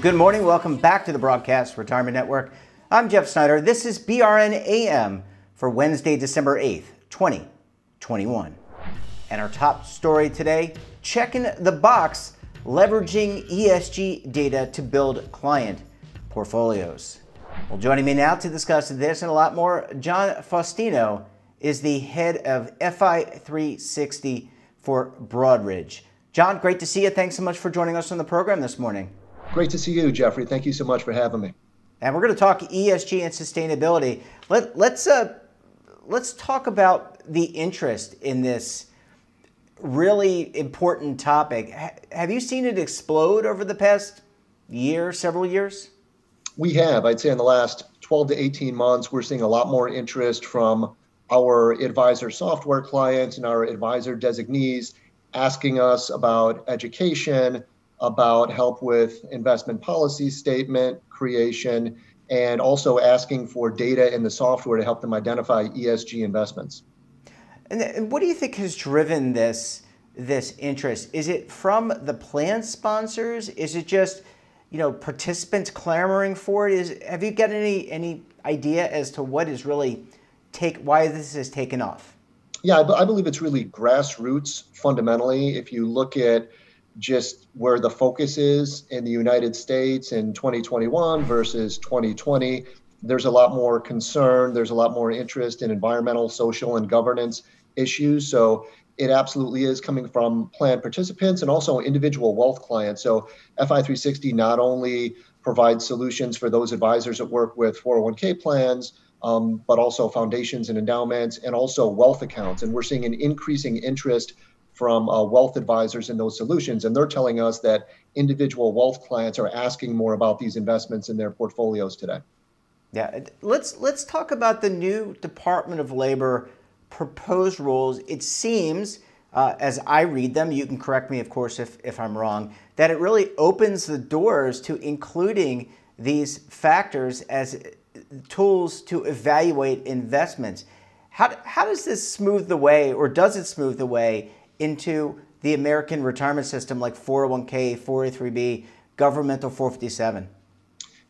Good morning. Welcome back to the Broadcast Retirement Network. I'm Jeff Snyder. This is BRN AM for Wednesday, December 8th, 2021. And our top story today checking the box, leveraging ESG data to build client portfolios. Well, joining me now to discuss this and a lot more, John Faustino is the head of FI 360 for Broadridge. John, great to see you. Thanks so much for joining us on the program this morning. Great to see you, Jeffrey. Thank you so much for having me. And we're going to talk ESG and sustainability. Let, let's uh, let's talk about the interest in this really important topic. have you seen it explode over the past year, several years? We have. I'd say in the last 12 to 18 months, we're seeing a lot more interest from our advisor software clients and our advisor designees asking us about education, about help with investment policy statement creation, and also asking for data in the software to help them identify ESG investments. And what do you think has driven this this interest? Is it from the plan sponsors? Is it just you know participants clamoring for it? Is have you got any any idea as to what is really take why this has taken off? Yeah, I, I believe it's really grassroots fundamentally. If you look at just where the focus is in the United States in 2021 versus 2020. There's a lot more concern, there's a lot more interest in environmental, social, and governance issues. So it absolutely is coming from plan participants and also individual wealth clients. So FI360 not only provides solutions for those advisors that work with 401k plans, um, but also foundations and endowments and also wealth accounts. And we're seeing an increasing interest from uh, wealth advisors in those solutions. And they're telling us that individual wealth clients are asking more about these investments in their portfolios today. Yeah, let's let's talk about the new Department of Labor proposed rules. It seems, uh, as I read them, you can correct me, of course, if, if I'm wrong, that it really opens the doors to including these factors as tools to evaluate investments. How, how does this smooth the way, or does it smooth the way into the American retirement system like 401k, 403b, governmental 457?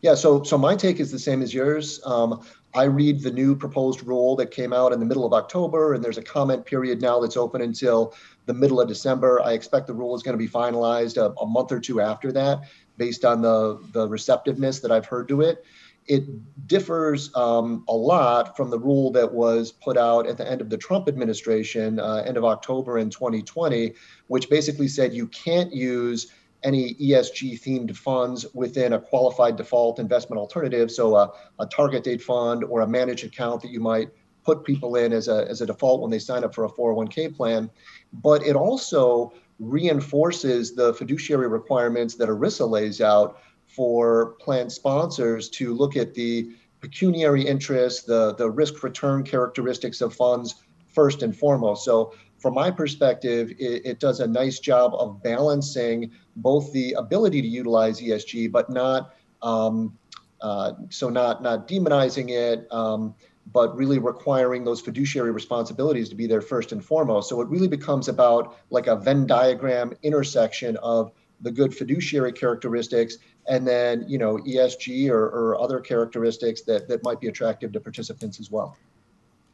Yeah, so so my take is the same as yours. Um, I read the new proposed rule that came out in the middle of October, and there's a comment period now that's open until the middle of December. I expect the rule is going to be finalized a, a month or two after that, based on the the receptiveness that I've heard to it it differs um, a lot from the rule that was put out at the end of the Trump administration, uh, end of October in 2020, which basically said you can't use any ESG themed funds within a qualified default investment alternative. So, a, a, target date fund or a managed account that you might put people in as a, as a default when they sign up for a 401k plan. But it also reinforces the fiduciary requirements that ERISA lays out for plan sponsors to look at the pecuniary interest, the, the risk return characteristics of funds first and foremost. So, from my perspective, it, it, does a nice job of balancing both the ability to utilize ESG, but not um, uh, so not not demonizing it, um, but really requiring those fiduciary responsibilities to be there first and foremost. So it really becomes about like a Venn diagram intersection of the good fiduciary characteristics and then you know ESG or, or other characteristics that, that might be attractive to participants as well.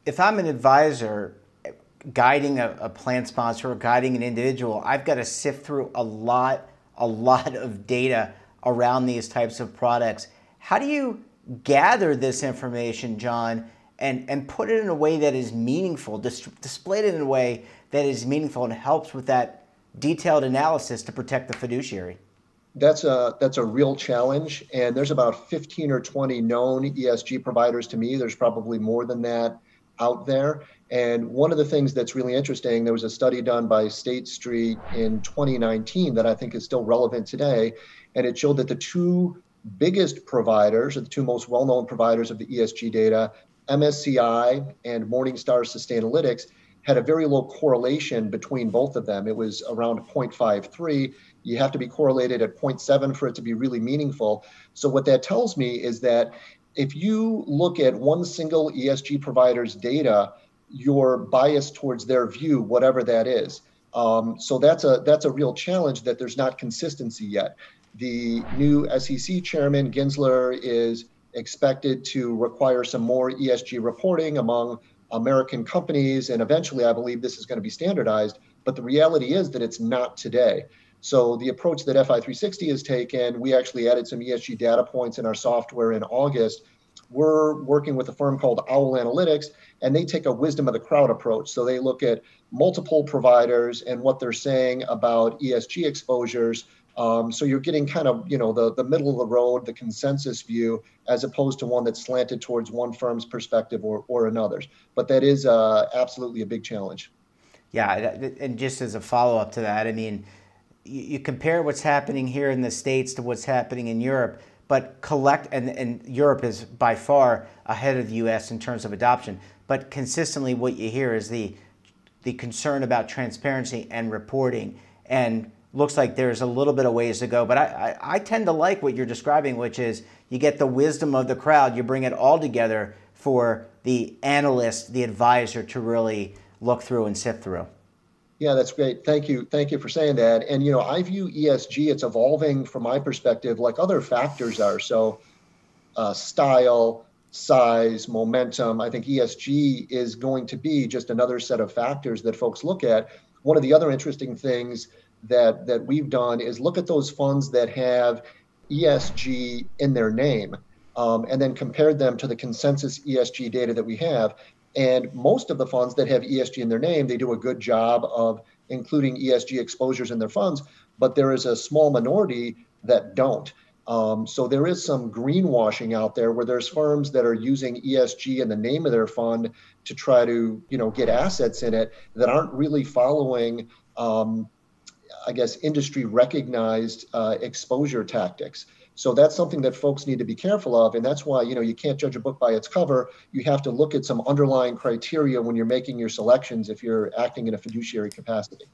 If I'm an advisor guiding a, a plan sponsor or guiding an individual, I've got to sift through a lot, a lot of data around these types of products. How do you gather this information, John, and, and put it in a way that is meaningful, dis- display it in a way that is meaningful and helps with that detailed analysis to protect the fiduciary? That's a that's a real challenge, and there's about 15 or 20 known ESG providers to me. There's probably more than that out there. And one of the things that's really interesting, there was a study done by State Street in 2019 that I think is still relevant today, and it showed that the two biggest providers, or the two most well-known providers of the ESG data, MSCI and Morningstar Sustainalytics, had a very low correlation between both of them. It was around 0.53. You have to be correlated at 0.7 for it to be really meaningful. So, what that tells me is that if you look at one single ESG provider's data, you're biased towards their view, whatever that is. Um, so that's a that's a real challenge that there's not consistency yet. The new SEC chairman, Gensler, is expected to require some more ESG reporting among American companies. And eventually, I believe this is going to be standardized. But the reality is that it's not today. So the approach that FI360 has taken, we actually added some ESG data points in our software in August. We're working with a firm called Owl Analytics, and they take a wisdom of the crowd approach. So they look at multiple providers and what they're saying about ESG exposures. Um, so you're getting kind of, you know, the, the middle of the road, the consensus view, as opposed to one that's slanted towards one firm's perspective or, or another's. But that is uh, absolutely a big challenge. Yeah, and just as a follow up to that, I mean, you, you compare what's happening here in the States to what's happening in Europe, but collect, and, and Europe is by far ahead of the US in terms of adoption. But consistently, what you hear is the, the concern about transparency and reporting. And looks like there's a little bit of ways to go. But I, I, I, tend to like what you're describing, which is you get the wisdom of the crowd, you bring it all together for the analyst, the advisor to really look through and sift through. Yeah, that's great. Thank you. Thank you for saying that. And you know, I view ESG, it's evolving from my perspective like other factors are. So uh, style, size, momentum. I think ESG is going to be just another set of factors that folks look at. One of the other interesting things that that we've done is look at those funds that have ESG in their name, um, and then compared them to the consensus ESG data that we have. And most of the funds that have ESG in their name, they do a good job of including ESG exposures in their funds, but there is a small minority that don't. Um, so there is some greenwashing out there where there's firms that are using ESG in the name of their fund to try to, you know, get assets in it that aren't really following, um, I guess, industry recognized uh, exposure tactics. So that's something that folks need to be careful of, and that's why you know you can't judge a book by its cover. You have to look at some underlying criteria when you're making your selections if you're acting in a fiduciary capacity.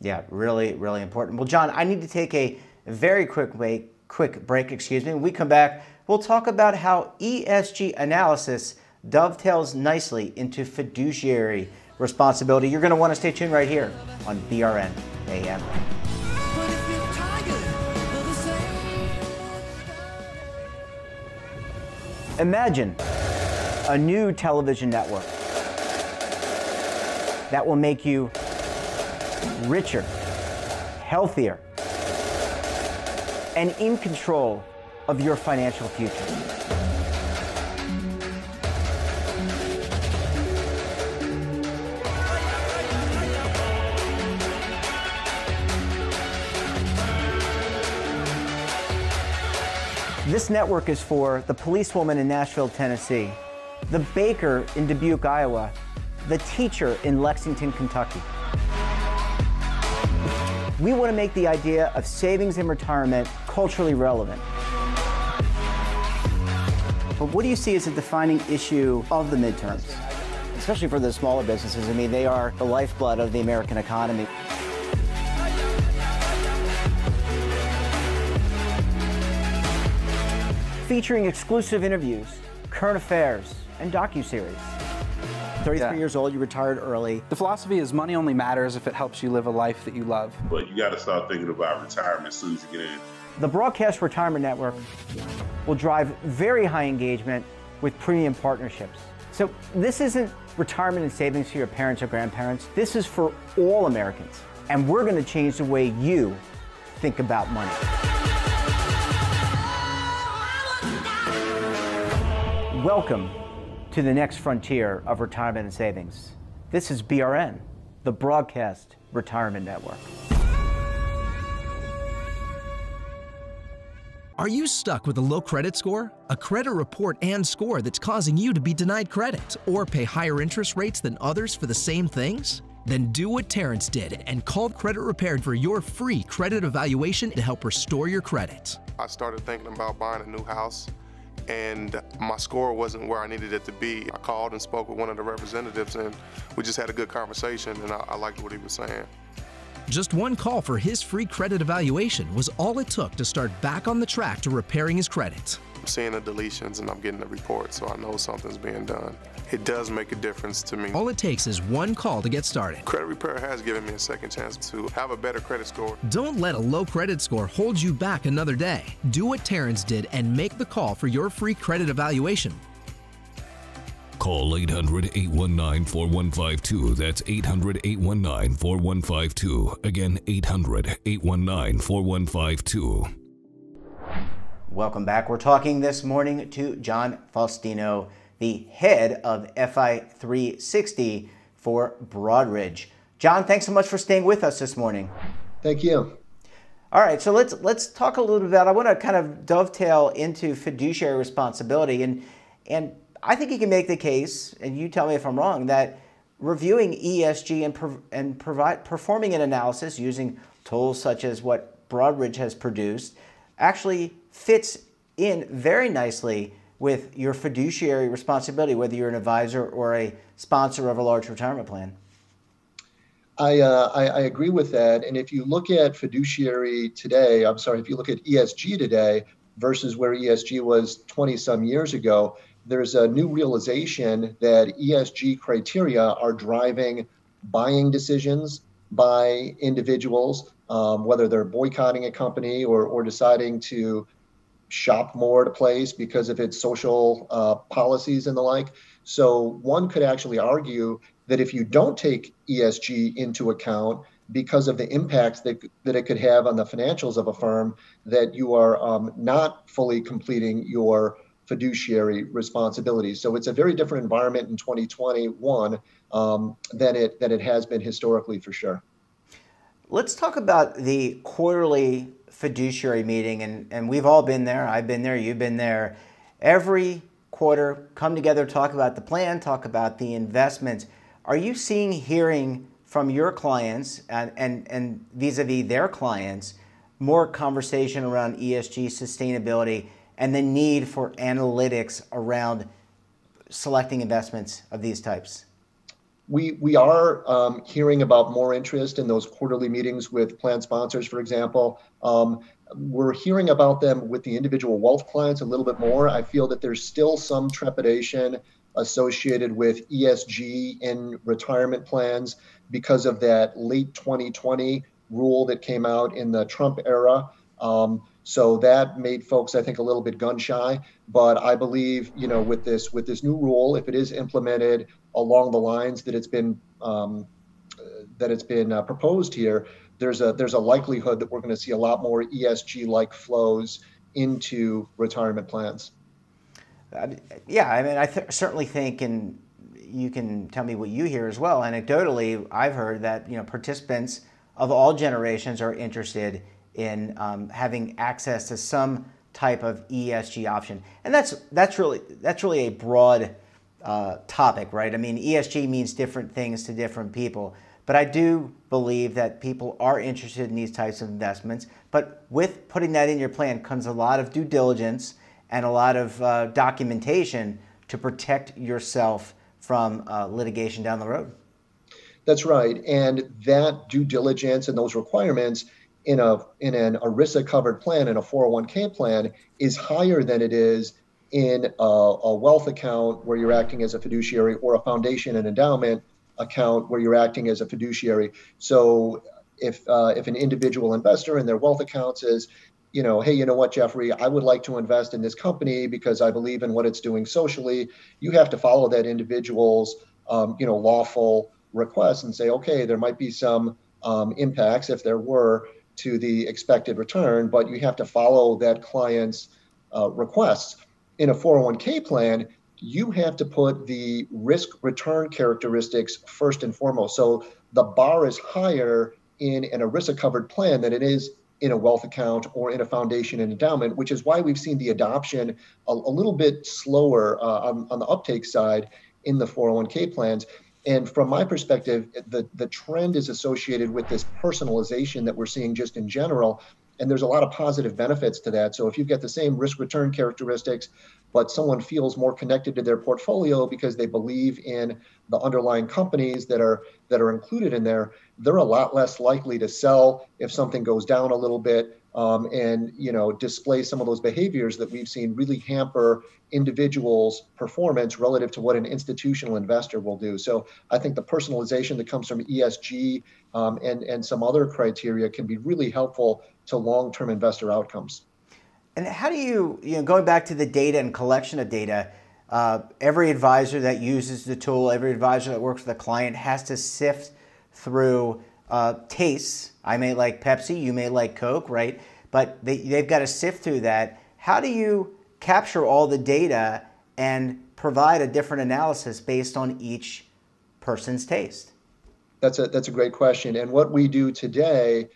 Yeah, really, really important. Well, John, I need to take a very quick break. Quick break, excuse me. When we come back, we'll talk about how ESG analysis dovetails nicely into fiduciary responsibility. You're going to want to stay tuned right here on BRN AM. Imagine a new television network that will make you richer, healthier, and in control of your financial future. This network is for the policewoman in Nashville, Tennessee, the baker in Dubuque, Iowa, the teacher in Lexington, Kentucky. We want to make the idea of savings and retirement culturally relevant. But what do you see as a defining issue of the midterms? Especially for the smaller businesses. I mean, they are the lifeblood of the American economy. Featuring exclusive interviews, current affairs, and docu-series. 33 yeah. years old, you retired early. The philosophy is money only matters if it helps you live a life that you love. But you got to start thinking about retirement as soon as you get in. The Broadcast Retirement Network will drive very high engagement with premium partnerships. So this isn't retirement and savings for your parents or grandparents. This is for all Americans. And we're going to change the way you think about money. Welcome to the next frontier of retirement and savings. This is BRN, the Broadcast Retirement Network. Are you stuck with a low credit score? A credit report and score that's causing you to be denied credit or pay higher interest rates than others for the same things? Then do what Terrence did and call Credit Repaired for your free credit evaluation to help restore your credit. I started thinking about buying a new house and my score wasn't where I needed it to be. I called and spoke with one of the representatives and we just had a good conversation and I, I liked what he was saying. Just one call for his free credit evaluation was all it took to start back on the track to repairing his credit. I'm seeing the deletions and I'm getting the report, so I know something's being done. It does make a difference to me. All it takes is one call to get started. Credit Repair has given me a second chance to have a better credit score. Don't let a low credit score hold you back another day. Do what Terrence did and make the call for your free credit evaluation. Call 800 819 4152. That's 800 819 4152. Again, 800 819 4152. Welcome back. We're talking this morning to John Faustino, the head of FI 360 for Broadridge. John, thanks so much for staying with us this morning. Thank you. All right, so let's let's talk a little bit about. I want to kind of dovetail into fiduciary responsibility, and and I think you can make the case, and you tell me if I'm wrong, that reviewing ESG and and provide performing an analysis using tools such as what Broadridge has produced actually fits in very nicely with your fiduciary responsibility, whether you're an advisor or a sponsor of a large retirement plan. I, uh, I, I, agree with that. And if you look at fiduciary today, I'm sorry, if you look at ESG today versus where ESG was 20 some years ago, there's a new realization that ESG criteria are driving buying decisions by individuals, um, whether they're boycotting a company or, or deciding to shop more at a place because of its social uh, policies and the like. So one could actually argue that if you don't take ESG into account because of the impacts that, that it could have on the financials of a firm, that you are um, not fully completing your fiduciary responsibilities. So it's a very different environment in 2021 um, than it than it has been historically, for sure. Let's talk about the quarterly fiduciary meeting, and, and we've all been there. I've been there, you've been there. Every quarter, come together, talk about the plan, talk about the investments. Are you seeing, hearing from your clients and, and, vis-a-vis their clients, more conversation around ESG sustainability and the need for analytics around selecting investments of these types? We we are um, hearing about more interest in those quarterly meetings with plan sponsors, for example. Um, we're hearing about them with the individual wealth clients a little bit more. I feel that there's still some trepidation associated with ESG in retirement plans because of that late 2020 rule that came out in the Trump era. Um, so that made folks, I think, a little bit gun shy. But I believe, you know, with this with this new rule, if it is implemented along the lines that it's been um, that it's been uh, proposed here, there's a there's a likelihood that we're going to see a lot more ESG-like flows into retirement plans. Uh, yeah, I mean, I th- certainly think, and you can tell me what you hear as well. Anecdotally, I've heard that you know participants of all generations are interested in um, having access to some type of ESG option, and that's that's really that's really a broad uh, topic, right? I mean, ESG means different things to different people, but I do believe that people are interested in these types of investments. But with putting that in your plan comes a lot of due diligence and a lot of uh, documentation to protect yourself from uh, litigation down the road. That's right, and that due diligence and those requirements in a in an ERISA covered plan in a 401k plan is higher than it is in a, a, wealth account where you're acting as a fiduciary or a foundation and endowment account where you're acting as a fiduciary. So if uh, if an individual investor in their wealth account says, you know, hey, you know what, Jeffrey, I would like to invest in this company because I believe in what it's doing socially. You have to follow that individual's, um, you know, lawful request and say, okay, there might be some um, impacts if there were to the expected return, but you have to follow that client's uh, requests in a 401k plan, you have to put the risk return characteristics first and foremost. So the bar is higher in an ERISA covered plan than it is in a wealth account or in a foundation and endowment, which is why we've seen the adoption a, a little bit slower uh, on, on the uptake side in the 401k plans. And from my perspective, the, the trend is associated with this personalization that we're seeing just in general and there's a lot of positive benefits to that. So if you get the same risk return characteristics, but someone feels more connected to their portfolio because they believe in the underlying companies that are that are included in there, they're a lot less likely to sell if something goes down a little bit. um, and you know display some of those behaviors that we've seen really hamper individuals' performance relative to what an institutional investor will do. So I think the personalization that comes from ESG um, and and some other criteria can be really helpful to long-term investor outcomes. And how do you, you know, going back to the data and collection of data, uh, every advisor that uses the tool, every advisor that works with a client has to sift through uh, tastes. I may like Pepsi, you may like Coke, right? But they, they've got to sift through that. How do you capture all the data and provide a different analysis based on each person's taste? That's a that's a great question. And what we do today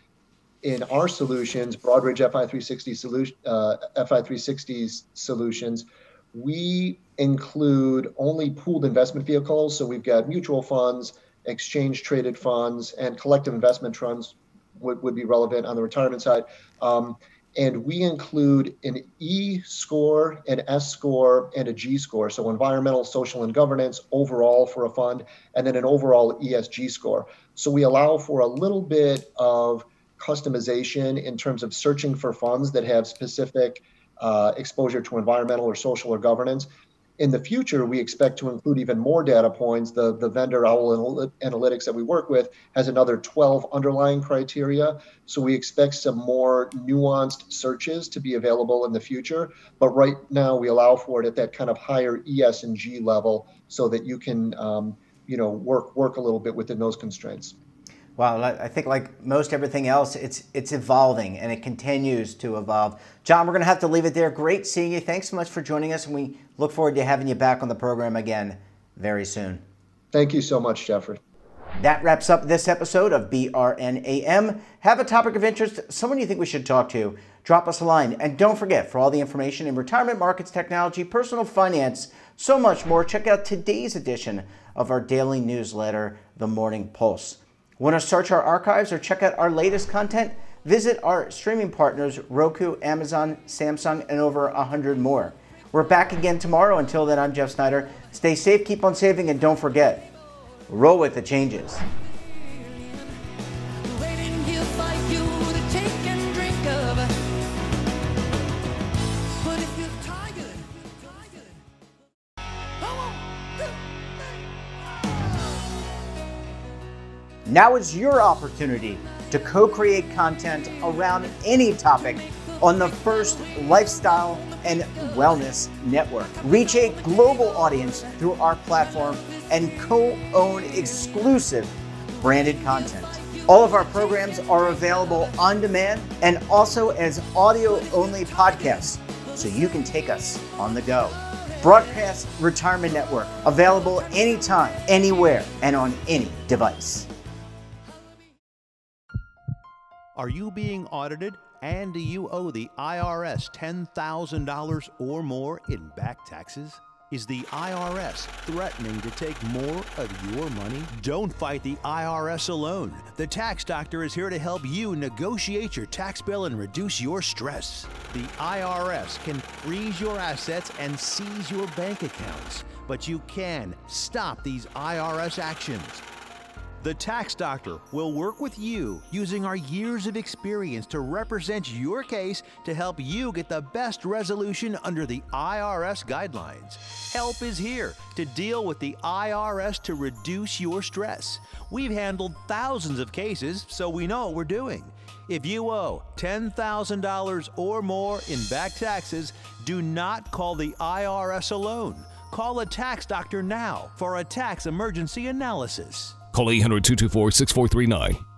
in our solutions, Broadridge FI360 solution, uh, FI360 solutions, we include only pooled investment vehicles. So we've got mutual funds, exchange traded funds, and collective investment funds would, would be relevant on the retirement side. Um, and we include an E score, an S score, and a G score. So environmental, social, and governance overall for a fund, and then an overall ESG score. So we allow for a little bit of customization in terms of searching for funds that have specific uh, exposure to environmental or social or governance. In the future, we expect to include even more data points. The, the vendor Owl Analytics that we work with has another 12 underlying criteria. So we expect some more nuanced searches to be available in the future. But right now, we allow for it at that kind of higher ES and G level so that you can um, you know, work, work a little bit within those constraints. Well, I think like most everything else, it's it's evolving and it continues to evolve. John, we're going to have to leave it there. Great seeing you. Thanks so much for joining us, and we look forward to having you back on the program again very soon. Thank you so much, Jeffrey. That wraps up this episode of BRNAM. Have a topic of interest, someone you think we should talk to, drop us a line. And don't forget, for all the information in retirement markets, technology, personal finance, so much more, check out today's edition of our daily newsletter, The Morning Pulse. Want to search our archives or check out our latest content? Visit our streaming partners Roku, Amazon, Samsung, and over 100 more. We're back again tomorrow. Until then, I'm Jeff Snyder. Stay safe, keep on saving, and don't forget roll with the changes. Now is your opportunity to co create content around any topic on the first lifestyle and wellness network. Reach a global audience through our platform and co own exclusive branded content. All of our programs are available on demand and also as audio only podcasts, so you can take us on the go. Broadcast Retirement Network, available anytime, anywhere, and on any device. Are you being audited and do you owe the IRS $10,000 or more in back taxes? Is the IRS threatening to take more of your money? Don't fight the IRS alone. The Tax Doctor is here to help you negotiate your tax bill and reduce your stress. The IRS can freeze your assets and seize your bank accounts, but you can stop these IRS actions. The Tax Doctor will work with you using our years of experience to represent your case to help you get the best resolution under the IRS guidelines. Help is here to deal with the IRS to reduce your stress. We've handled thousands of cases, so we know what we're doing. If you owe $10,000 or more in back taxes, do not call the IRS alone. Call a tax doctor now for a tax emergency analysis. Call 800 224 6439.